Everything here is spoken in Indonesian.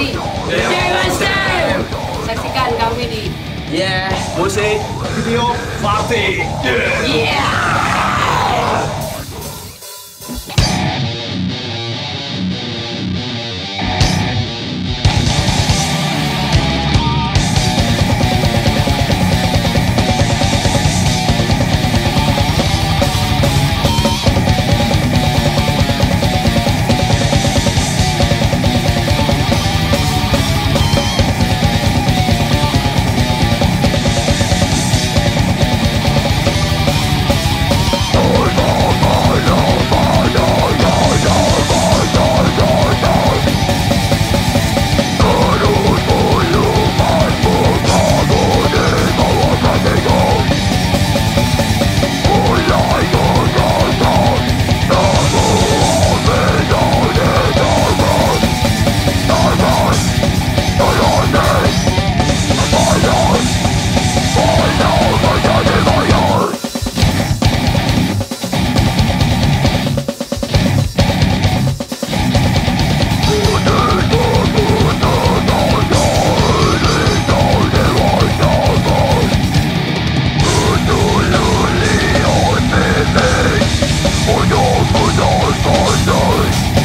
dari Dewan Style. Saksikan kami di Yeah, musik, video, party. Yeah. Mercenary